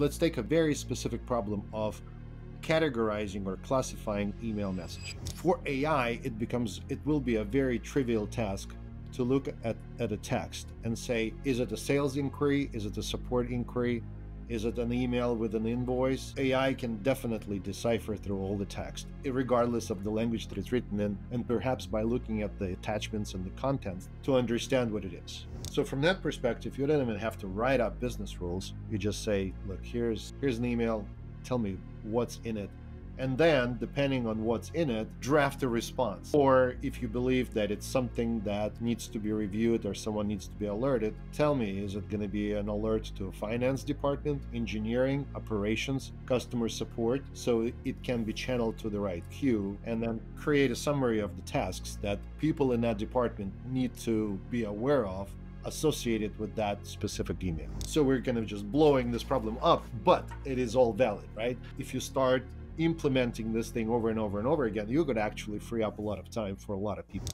let's take a very specific problem of categorizing or classifying email message. For AI, it becomes it will be a very trivial task to look at, at a text and say, is it a sales inquiry? Is it a support inquiry? Is it an email with an invoice? AI can definitely decipher through all the text, regardless of the language that it's written in, and perhaps by looking at the attachments and the contents to understand what it is. So from that perspective, you don't even have to write up business rules. You just say, look, here's here's an email. Tell me what's in it and then depending on what's in it draft a response or if you believe that it's something that needs to be reviewed or someone needs to be alerted tell me is it going to be an alert to finance department engineering operations customer support so it can be channeled to the right queue and then create a summary of the tasks that people in that department need to be aware of associated with that specific email. So we're kind of just blowing this problem up, but it is all valid, right? If you start implementing this thing over and over and over again, you could actually free up a lot of time for a lot of people.